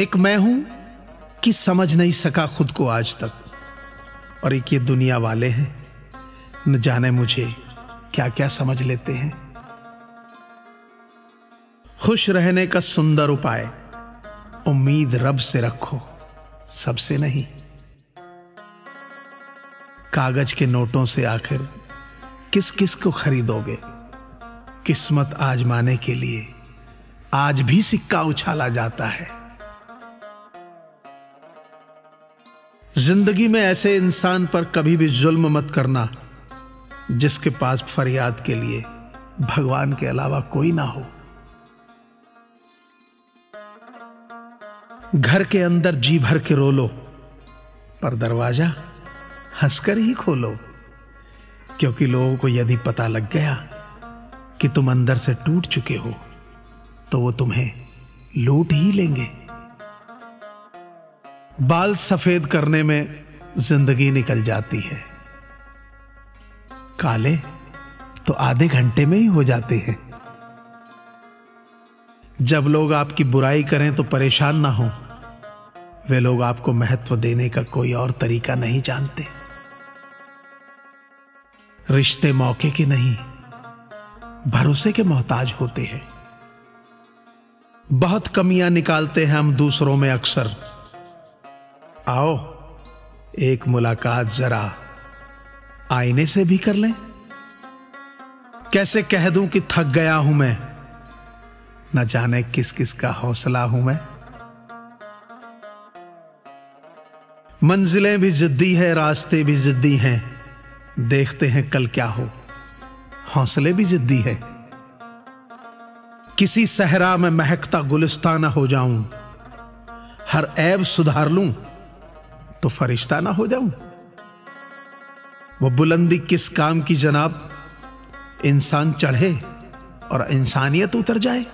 एक मैं हूँ कि समझ नहीं सका खुद को आज तक। और एक ये दुनिया वाले हैं, न जाने मुझे क्या क्या समझ लेते हैं। खुश रहने का सुंदर उपाय, उम्मीद रब से रखो, सबसे नहीं। कागज़ के नोटों से आखिर किस किस को खरीदोगे? किस्मत आजमाने के लिए आज भी सिक्का उछाला जाता है। ज़िंदगी में ऐसे इंसान पर कभी भी जुल्म मत करना, जिसके पास फरियाद के लिए भगवान के अलावा कोई ना हो। घर के अंदर जी भर के रो लो, पर दरवाज़ा हंसकर ही खोलो, क्योंकि लोगों को यदि पता लग गया कि तुम अंदर से टूट चुके हो तो वो तुम्हें लूट ही लेंगे। बाल सफ़ेद करने में ज़िंदगी निकल जाती है। काले तो आधे घंटे में ही हो जाते हैं। जब लोग आपकी बुराई करें तो परेशान ना हो। वे लोग आपको महत्व देने का कोई और तरीका नहीं जानते। रिश्ते मौके के नहीं, भरोसे के मोहताज होते हैं। बहुत कमियाँ निकालते हैं हम दूसरों में अक्सर। आओ, एक मुलाकात जरा आईने से भी कर लें। कैसे कह दूँ कि थक गया हूँ मैं? न जाने किस किस का हौसला हूँ मैं। मंजिलें भी जिद्दी है, रास्ते भी जिद्दी हैं। देखते हैं कल क्या हो। हौसले भी जिद्दी है। किसी सहरा में महकता गुलिस्तान हो जाऊँ। हर ऐब सुधार लूँ। तो फरिश्ता ना हो जाऊँ। वो बुलंदी किस काम की जनाब? इंसान चढ़े और इंसानियत उतर जाए।